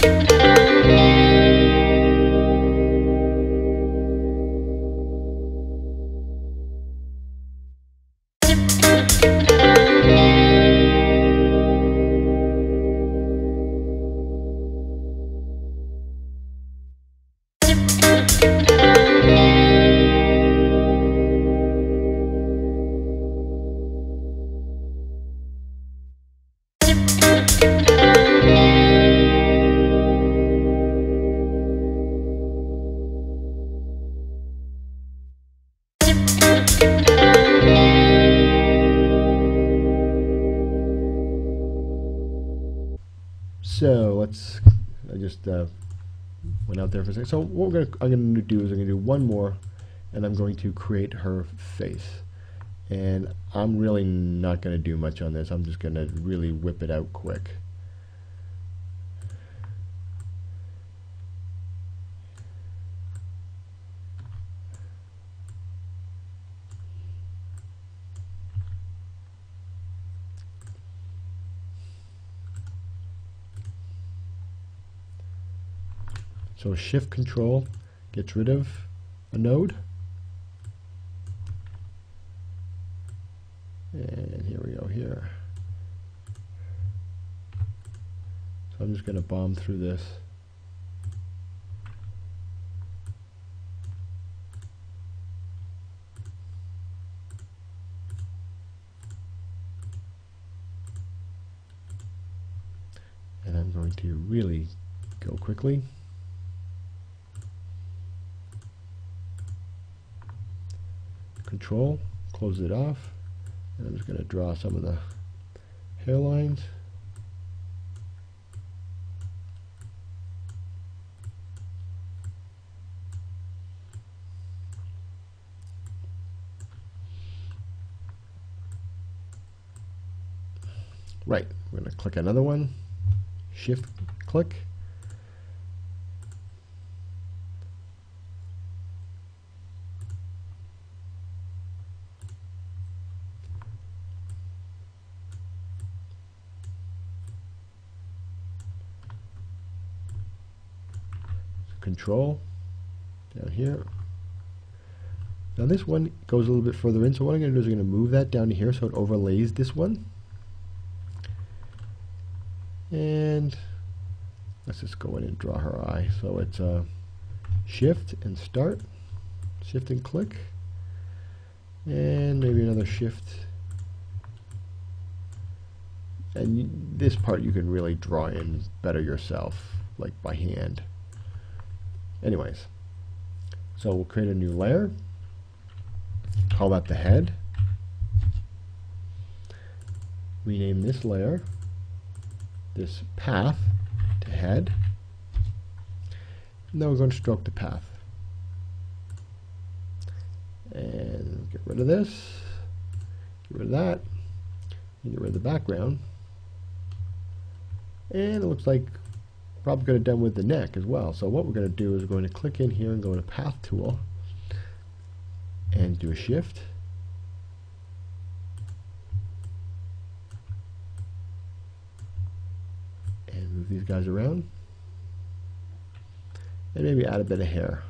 Thank you. Out there for a second. So what gonna, I'm going to do is I'm going to do one more, and I'm going to create her face. And I'm really not going to do much on this. I'm just going to really whip it out quick. So shift control gets rid of a node. And here we go here. So I'm just going to bomb through this. And I'm going to really go quickly. Control, close it off. And I'm just going to draw some of the hairlines. Right, we're going to click another one, shift click. Control down here. Now this one goes a little bit further in, so what I'm going to do is I'm going to move that down to here so it overlays this one. And let's just go in and draw her eye. So it's uh, shift and start, shift and click, and maybe another shift. And this part you can really draw in better yourself, like by hand. Anyways, so we'll create a new layer, call that the head, rename this layer, this path to head, then we're going to stroke the path. And get rid of this, get rid of that, get rid of the background. And it looks like probably going to done with the neck as well. So what we're going to do is we're going to click in here and go to Path Tool and do a Shift. And move these guys around. And maybe add a bit of hair.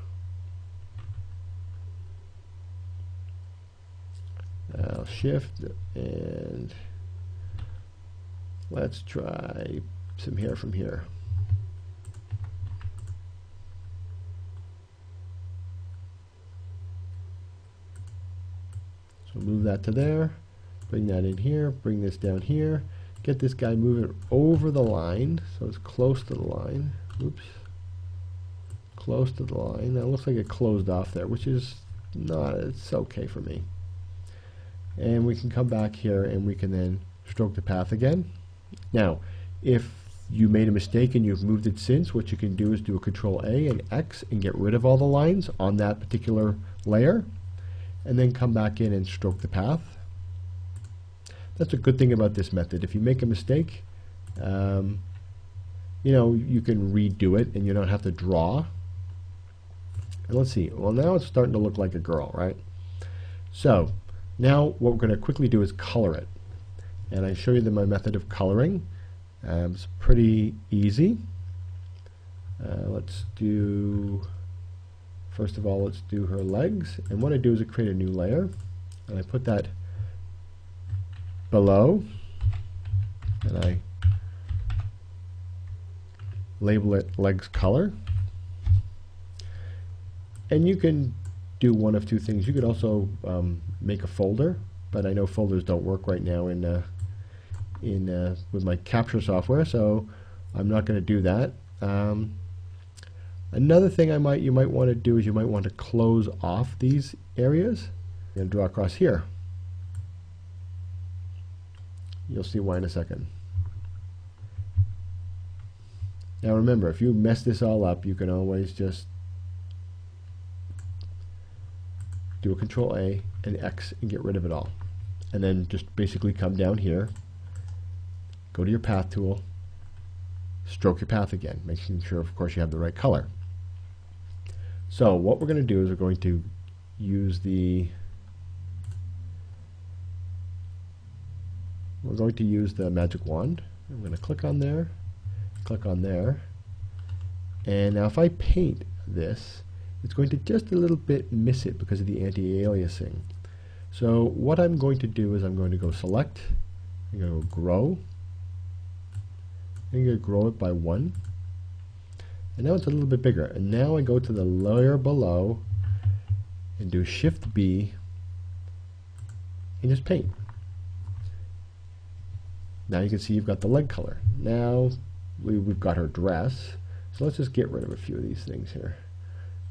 I'll shift and let's try some hair from here. Move that to there, bring that in here, bring this down here, get this guy moving over the line, so it's close to the line. Oops. Close to the line. That looks like it closed off there, which is not, it's okay for me. And we can come back here and we can then stroke the path again. Now, if you made a mistake and you've moved it since, what you can do is do a control A and X and get rid of all the lines on that particular layer and then come back in and stroke the path. That's a good thing about this method. If you make a mistake, um, you know, you can redo it and you don't have to draw. And let's see, well now it's starting to look like a girl, right? So, now what we're going to quickly do is color it. And I show you the, my method of coloring. Um, it's pretty easy. Uh, let's do First of all, let's do her legs. And what I do is I create a new layer. And I put that below. And I label it legs color. And you can do one of two things. You could also um, make a folder, but I know folders don't work right now in uh, in uh, with my capture software, so I'm not going to do that. Um, Another thing I might you might want to do is you might want to close off these areas and draw across here. You'll see why in a second. Now remember, if you mess this all up, you can always just do a control A and X and get rid of it all. And then just basically come down here, go to your path tool, stroke your path again, making sure of course you have the right color. So what we're going to do is we're going to use the we're going to use the magic wand. I'm going to click on there, click on there, and now if I paint this, it's going to just a little bit miss it because of the anti-aliasing. So what I'm going to do is I'm going to go select, I'm going to go grow, I'm going to grow it by one, and now it's a little bit bigger. And now I go to the layer below and do Shift B and just paint. Now you can see you've got the leg color. Now we, have got her dress. So let's just get rid of a few of these things here.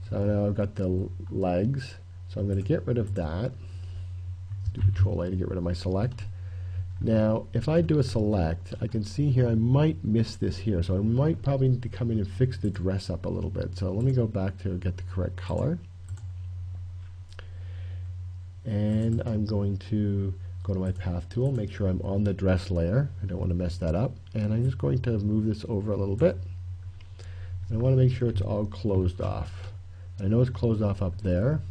So now I've got the legs. So I'm going to get rid of that. Do Control A to get rid of my select. Now, if I do a select, I can see here I might miss this here, so I might probably need to come in and fix the dress up a little bit. So let me go back to get the correct color. And I'm going to go to my path tool, make sure I'm on the dress layer. I don't want to mess that up. And I'm just going to move this over a little bit. And I want to make sure it's all closed off. I know it's closed off up there.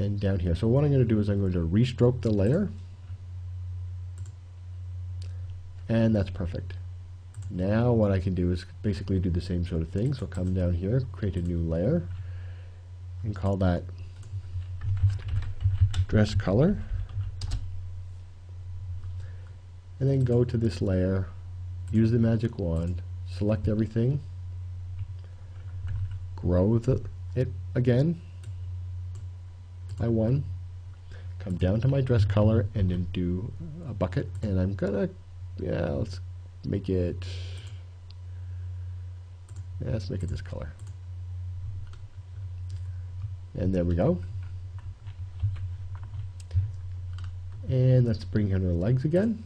And down here. So what I'm going to do is I'm going to restroke the layer and that's perfect. Now what I can do is basically do the same sort of thing. So come down here, create a new layer and call that dress color and then go to this layer, use the magic wand, select everything, grow the, it again, by one, come down to my dress color and then do a bucket and I'm gonna yeah let's make it yeah, let's make it this color. And there we go. And let's bring in her legs again.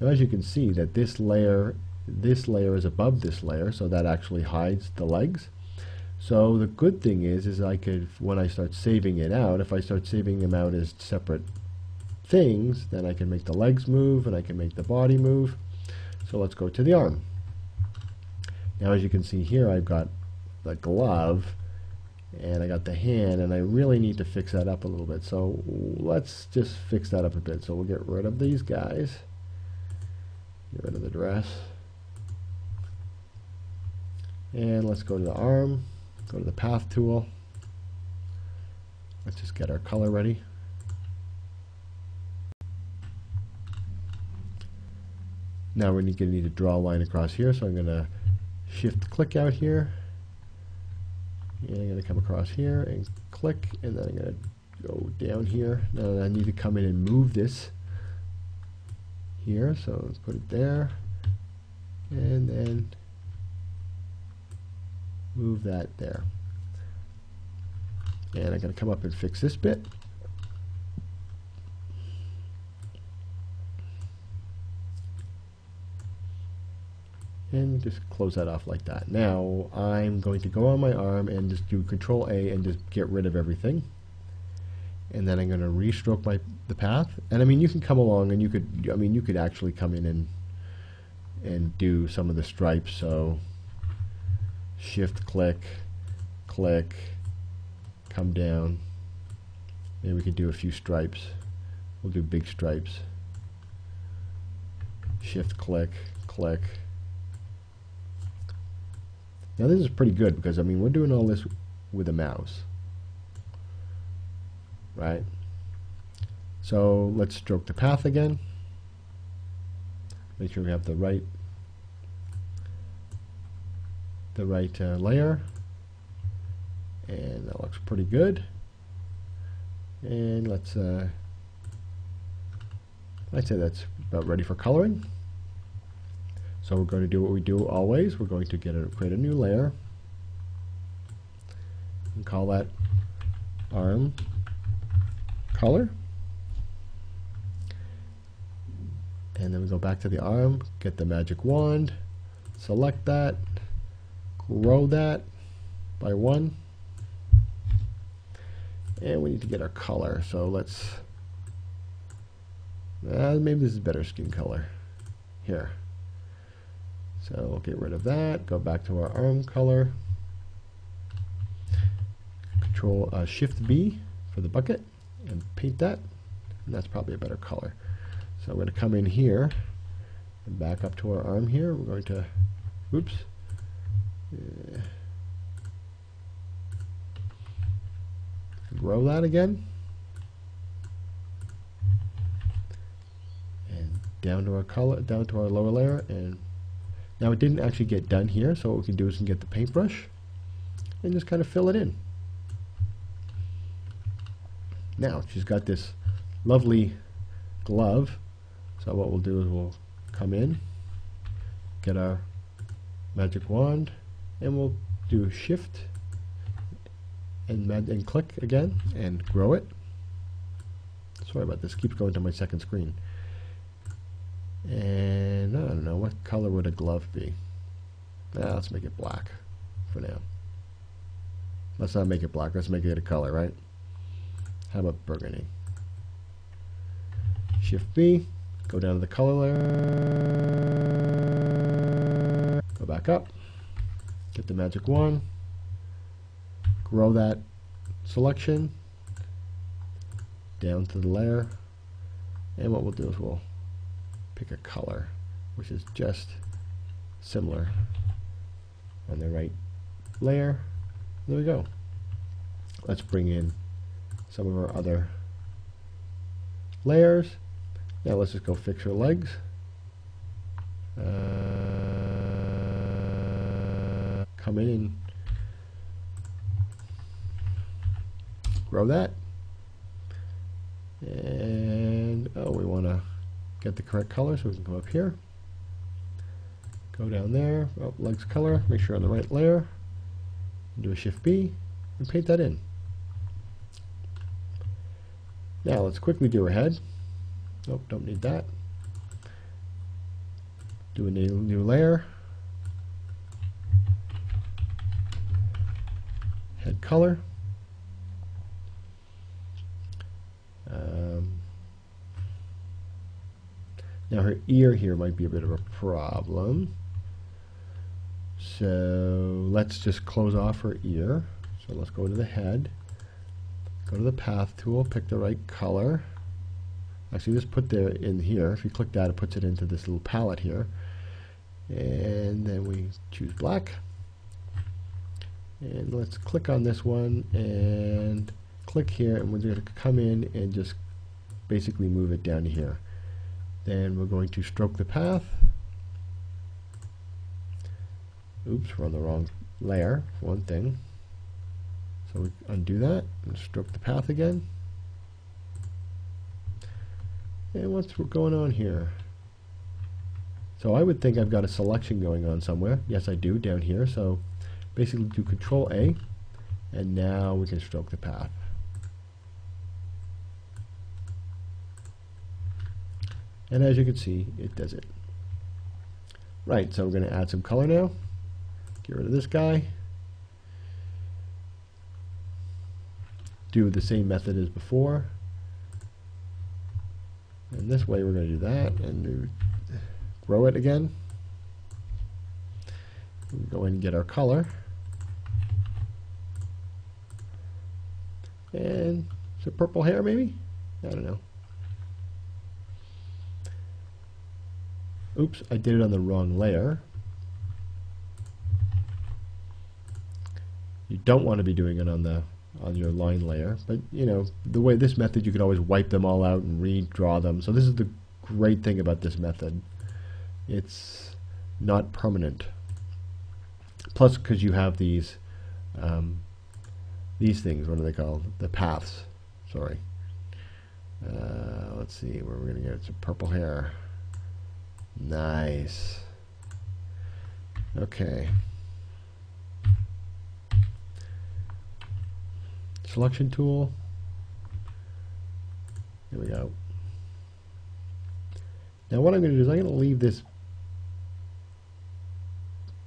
Now as you can see that this layer this layer is above this layer so that actually hides the legs so the good thing is, is I could, when I start saving it out, if I start saving them out as separate things, then I can make the legs move and I can make the body move. So let's go to the arm. Now as you can see here, I've got the glove and I got the hand and I really need to fix that up a little bit. So let's just fix that up a bit. So we'll get rid of these guys. Get rid of the dress. And let's go to the arm. Go to the path tool. Let's just get our color ready. Now we're going to need to draw a line across here, so I'm going to shift click out here. And I'm going to come across here and click, and then I'm going to go down here. Now I need to come in and move this here, so let's put it there. And then move that there. And I'm going to come up and fix this bit. and just close that off like that. Now I'm going to go on my arm and just do control A and just get rid of everything and then I'm going to restroke my the path and I mean you can come along and you could I mean you could actually come in and and do some of the stripes so shift click, click, come down. Maybe we can do a few stripes. We'll do big stripes. Shift click, click. Now this is pretty good because I mean we're doing all this with a mouse. Right? So let's stroke the path again. Make sure we have the right the right uh, layer. And that looks pretty good. And let's uh, I'd say that's about ready for coloring. So we're going to do what we do always. We're going to get a, create a new layer and call that arm color. And then we go back to the arm, get the magic wand, select that, grow that by one. And we need to get our color. So let's, uh, maybe this is better skin color. Here. So we'll get rid of that, go back to our arm color. Control uh, Shift B for the bucket and paint that. And that's probably a better color. So I'm going to come in here and back up to our arm here. We're going to, oops. Uh, grow that again. And down to our color, down to our lower layer. And now it didn't actually get done here, so what we can do is we can get the paintbrush and just kind of fill it in. Now she's got this lovely glove. So what we'll do is we'll come in, get our magic wand, and we'll do shift and, and click again and grow it. Sorry about this, keeps going to my second screen. And I don't know, what color would a glove be? Ah, let's make it black for now. Let's not make it black, let's make it a color, right? How about burgundy? Shift B, go down to the color layer, go back up, get the magic wand, grow that selection down to the layer, and what we'll do is we'll pick a color which is just similar on the right layer. There we go. Let's bring in some of our other layers. Now let's just go fix her legs. Uh, come in and grow that. And oh, we want to get the correct color, so we can come up here. Go down there, oh, legs color, make sure on the right layer. Do a Shift B and paint that in. Now let's quickly do her head. Nope, don't need that. Do a new, new layer. Head color. Um, now her ear here might be a bit of a problem. So let's just close off her ear. So let's go to the head. Go to the path tool, pick the right color. Actually, just put there in here. If you click that, it puts it into this little palette here. And then we choose black. And let's click on this one and click here and we're going to come in and just basically move it down here. Then we're going to stroke the path. Oops, we're on the wrong layer, for one thing. So we undo that and stroke the path again. And what's going on here? So I would think I've got a selection going on somewhere. Yes, I do, down here. So basically do Control A, and now we can stroke the path. And as you can see, it does it. Right, so we're going to add some color now. Get rid of this guy. do the same method as before. And this way we're going to do that and grow it again. We go in and get our color. And some purple hair maybe? I don't know. Oops, I did it on the wrong layer. You don't want to be doing it on the on your line layer. But you know, the way this method, you can always wipe them all out and redraw them. So this is the great thing about this method. It's not permanent. Plus, because you have these um, these things, what are they called? The paths. Sorry. Uh, let's see where we're gonna get some purple hair. Nice. Okay. selection tool. Here we go. Now what I'm going to do is I'm going to leave this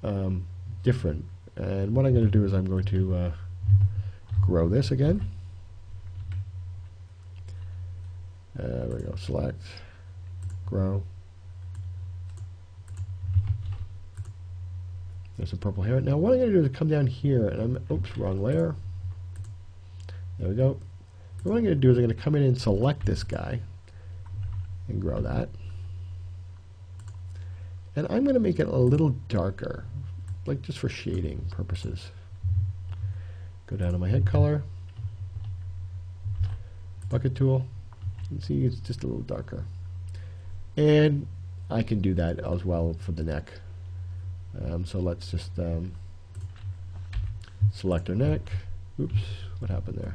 um, different. And what I'm going to do is I'm going to uh, grow this again. There we go, select, grow. There's a purple hair. Now what I'm going to do is come down here and I'm, oops, wrong layer. There we go. What I'm going to do is I'm going to come in and select this guy and grow that. And I'm going to make it a little darker, like just for shading purposes. Go down to my head color, bucket tool, and see it's just a little darker. And I can do that as well for the neck. Um, so let's just um, select our neck. Oops, what happened there?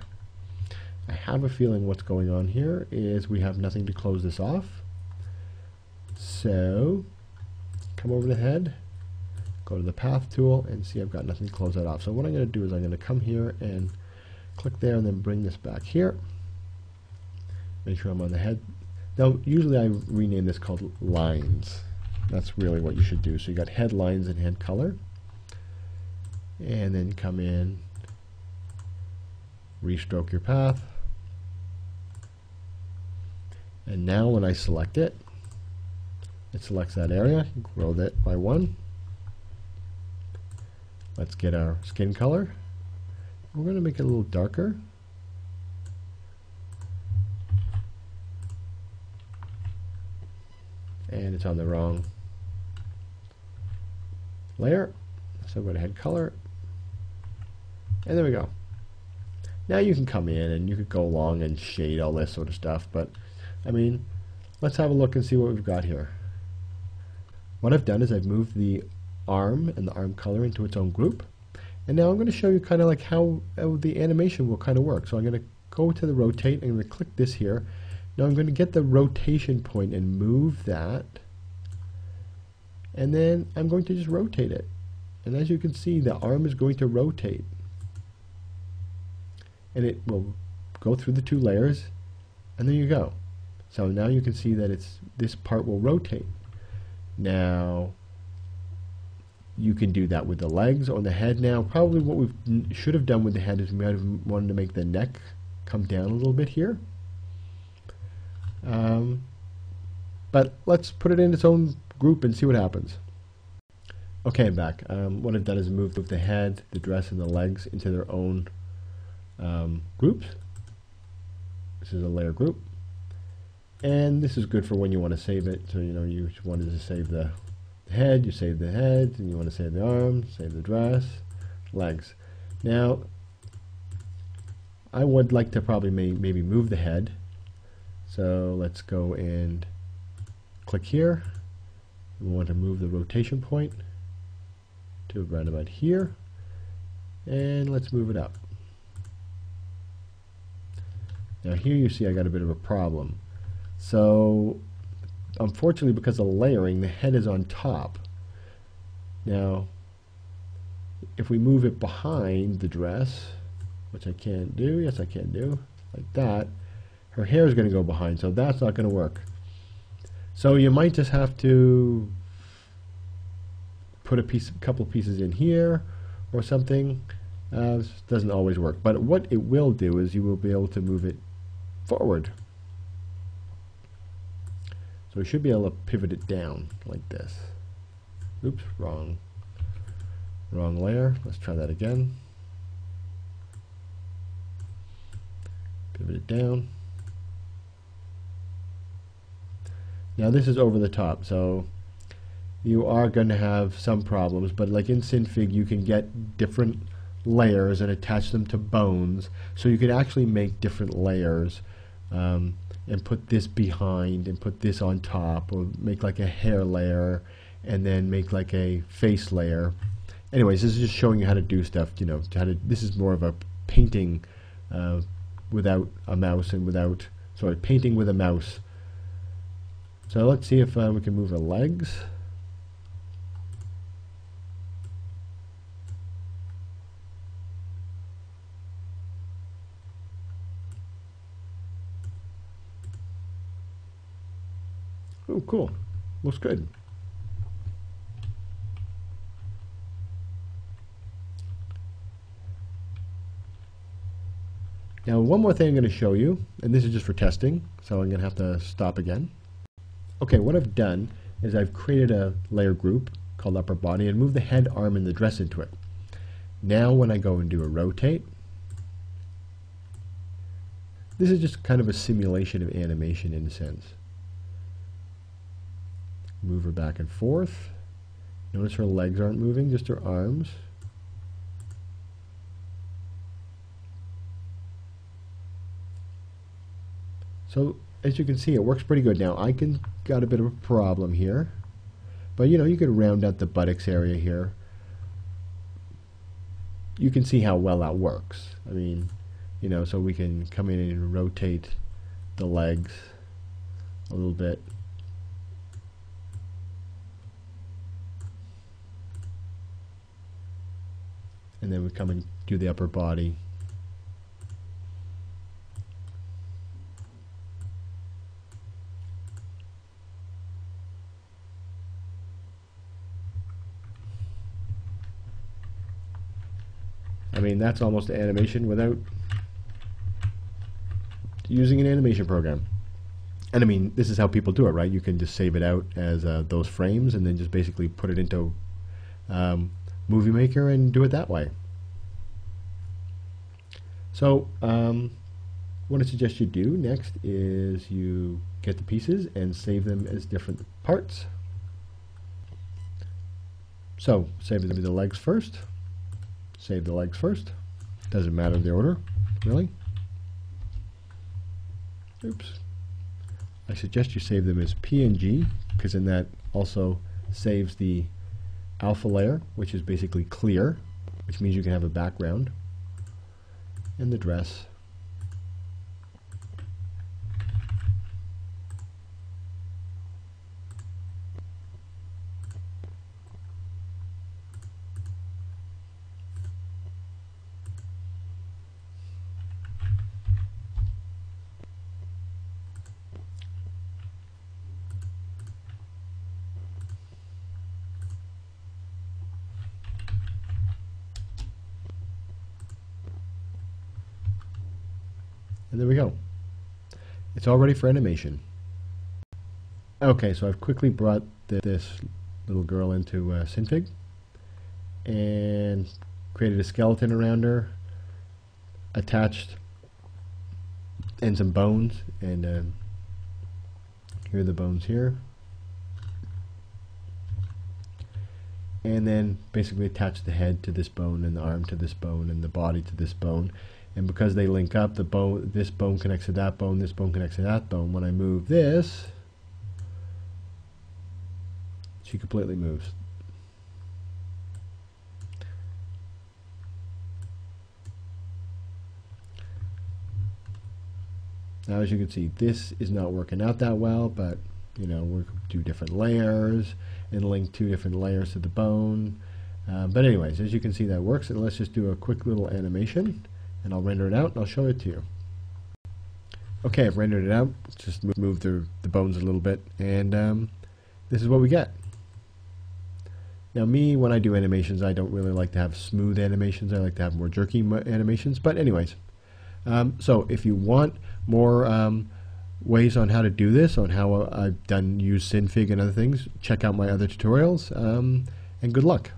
I have a feeling what's going on here is we have nothing to close this off. So come over the head, go to the path tool, and see I've got nothing to close that off. So what I'm going to do is I'm going to come here and click there and then bring this back here. Make sure I'm on the head. Now, usually I rename this called lines. That's really what you should do. So you got head lines and head color. And then come in, restroke your path. And now when I select it, it selects that area, grow that by one. Let's get our skin color. We're going to make it a little darker. And it's on the wrong layer. So go to head color. And there we go. Now you can come in and you could go along and shade all this sort of stuff, but I mean, let's have a look and see what we've got here. What I've done is I've moved the arm and the arm color into its own group. And now I'm going to show you kind of like how, how the animation will kind of work. So I'm going to go to the rotate. I'm going to click this here. Now I'm going to get the rotation point and move that. And then I'm going to just rotate it. And as you can see, the arm is going to rotate. And it will go through the two layers. And there you go. So now you can see that it's this part will rotate. Now you can do that with the legs or the head now. Probably what we should have done with the head is we might have wanted to make the neck come down a little bit here. Um, but let's put it in its own group and see what happens. Okay, I'm back. Um, what I've done is moved the head, the dress, and the legs into their own um, groups. This is a layer group. And this is good for when you want to save it. So, you know, you wanted to save the, the head, you save the head, and you want to save the arms, save the dress, legs. Now, I would like to probably may, maybe move the head. So let's go and click here. We want to move the rotation point to around about here. And let's move it up. Now here you see I got a bit of a problem. So unfortunately because of layering the head is on top. Now if we move it behind the dress which I can't do, yes I can do, like that, her hair is going to go behind so that's not going to work. So you might just have to put a piece, a couple pieces in here or something. Uh, doesn't always work, but what it will do is you will be able to move it forward. We should be able to pivot it down like this. Oops, wrong. Wrong layer. Let's try that again. Pivot it down. Now this is over the top, so you are going to have some problems, but like in Synfig you can get different layers and attach them to bones, so you can actually make different layers um, and put this behind and put this on top or make like a hair layer and then make like a face layer. Anyways this is just showing you how to do stuff you know how to this is more of a painting uh, without a mouse and without sorry painting with a mouse. So let's see if uh, we can move the legs Oh, cool. Looks good. Now, one more thing I'm going to show you, and this is just for testing, so I'm going to have to stop again. Okay, what I've done is I've created a layer group called upper body and moved the head, arm, and the dress into it. Now when I go and do a rotate, this is just kind of a simulation of animation in a sense. Move her back and forth. Notice her legs aren't moving, just her arms. So as you can see, it works pretty good. Now I can got a bit of a problem here, but you know you could round out the buttocks area here. You can see how well that works. I mean, you know, so we can come in and rotate the legs a little bit. And then we come and do the upper body. I mean, that's almost animation without using an animation program. And I mean, this is how people do it, right? You can just save it out as uh, those frames and then just basically put it into um, Movie Maker and do it that way. So, um, what I suggest you do next is you get the pieces and save them as different parts. So, save them the legs first. Save the legs first. Doesn't matter the order, really. Oops. I suggest you save them as PNG because then that also saves the alpha layer, which is basically clear, which means you can have a background, and the dress. And there we go. It's all ready for animation. Okay, so I've quickly brought th this little girl into uh, Synfig and created a skeleton around her, attached and some bones, and uh, here are the bones here. And then basically attach the head to this bone and the arm to this bone and the body to this bone and because they link up, the bone, this bone connects to that bone, this bone connects to that bone. When I move this, she completely moves. Now as you can see, this is not working out that well, but you know, we do different layers and link two different layers to the bone. Uh, but anyways, as you can see that works, and let's just do a quick little animation and I'll render it out and I'll show it to you. Okay, I've rendered it out. Let's Just move the, the bones a little bit, and um, this is what we get. Now me, when I do animations, I don't really like to have smooth animations. I like to have more jerky animations. But anyways, um, so if you want more um, ways on how to do this, on how I've done use Synfig and other things, check out my other tutorials, um, and good luck.